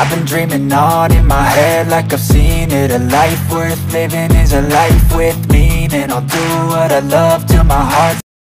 I've been dreaming on in my head like I've seen it. A life worth living is a life with meaning. I'll do what I love till my heart